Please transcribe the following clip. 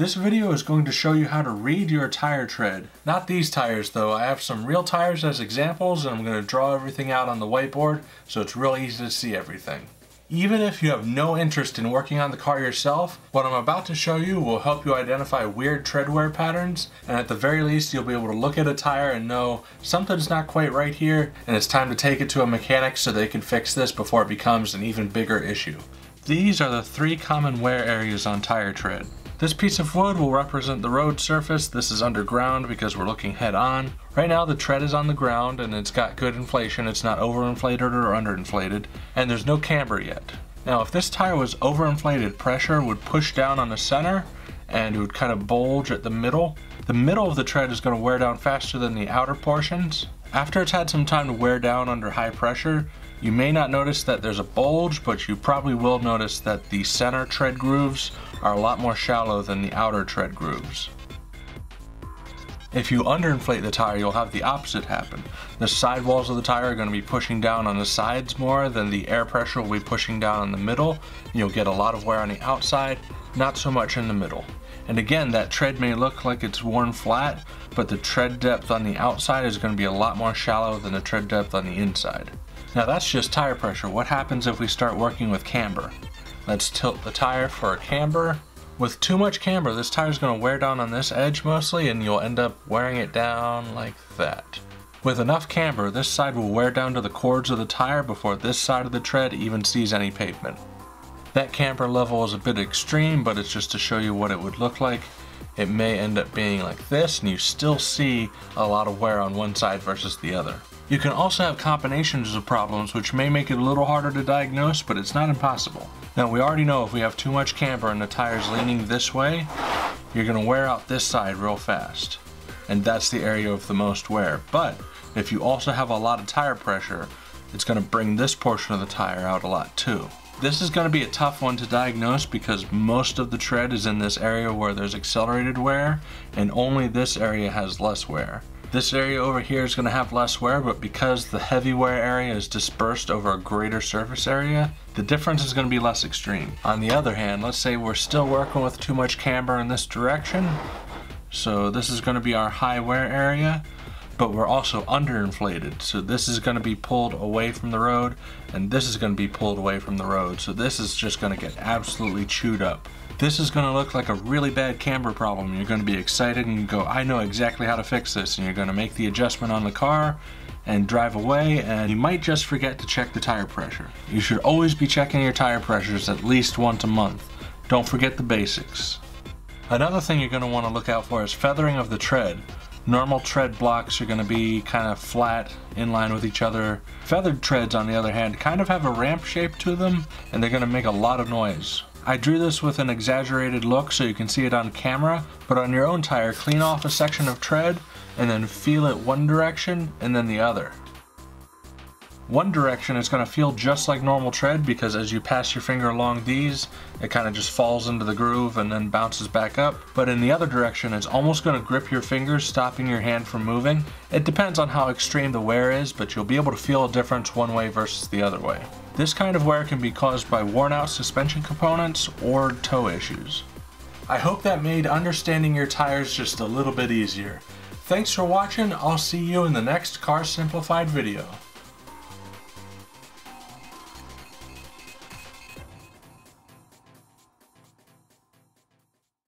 This video is going to show you how to read your tire tread. Not these tires though, I have some real tires as examples and I'm going to draw everything out on the whiteboard so it's real easy to see everything. Even if you have no interest in working on the car yourself, what I'm about to show you will help you identify weird tread wear patterns, and at the very least you'll be able to look at a tire and know something's not quite right here, and it's time to take it to a mechanic so they can fix this before it becomes an even bigger issue. These are the three common wear areas on tire tread. This piece of wood will represent the road surface. This is underground because we're looking head on. Right now the tread is on the ground and it's got good inflation. It's not overinflated or underinflated. And there's no camber yet. Now if this tire was overinflated, pressure would push down on the center and it would kind of bulge at the middle. The middle of the tread is going to wear down faster than the outer portions. After it's had some time to wear down under high pressure, you may not notice that there's a bulge, but you probably will notice that the center tread grooves are a lot more shallow than the outer tread grooves. If you underinflate the tire, you'll have the opposite happen. The sidewalls of the tire are going to be pushing down on the sides more than the air pressure will be pushing down on the middle. You'll get a lot of wear on the outside, not so much in the middle. And again, that tread may look like it's worn flat, but the tread depth on the outside is going to be a lot more shallow than the tread depth on the inside. Now that's just tire pressure. What happens if we start working with camber? Let's tilt the tire for a camber. With too much camber, this tire is going to wear down on this edge mostly and you'll end up wearing it down like that. With enough camber, this side will wear down to the cords of the tire before this side of the tread even sees any pavement. That camber level is a bit extreme, but it's just to show you what it would look like. It may end up being like this, and you still see a lot of wear on one side versus the other. You can also have combinations of problems which may make it a little harder to diagnose, but it's not impossible. Now we already know if we have too much camber and the tire's leaning this way, you're gonna wear out this side real fast. And that's the area of the most wear. But if you also have a lot of tire pressure, it's gonna bring this portion of the tire out a lot too. This is going to be a tough one to diagnose because most of the tread is in this area where there's accelerated wear and only this area has less wear. This area over here is going to have less wear, but because the heavy wear area is dispersed over a greater surface area, the difference is going to be less extreme. On the other hand, let's say we're still working with too much camber in this direction. So this is going to be our high wear area, but we're also underinflated. So this is going to be pulled away from the road, and this is going to be pulled away from the road. So this is just going to get absolutely chewed up. This is going to look like a really bad camber problem. You're going to be excited and go, I know exactly how to fix this. And you're going to make the adjustment on the car and drive away and you might just forget to check the tire pressure. You should always be checking your tire pressures at least once a month. Don't forget the basics. Another thing you're going to want to look out for is feathering of the tread. Normal tread blocks are going to be kind of flat in line with each other. Feathered treads on the other hand kind of have a ramp shape to them and they're going to make a lot of noise. I drew this with an exaggerated look so you can see it on camera, but on your own tire, clean off a section of tread and then feel it one direction and then the other. One direction is going to feel just like normal tread because as you pass your finger along these, it kind of just falls into the groove and then bounces back up. But in the other direction, it's almost going to grip your fingers, stopping your hand from moving. It depends on how extreme the wear is, but you'll be able to feel a difference one way versus the other way. This kind of wear can be caused by worn out suspension components or toe issues. I hope that made understanding your tires just a little bit easier. Thanks for watching, I'll see you in the next Cars Simplified video.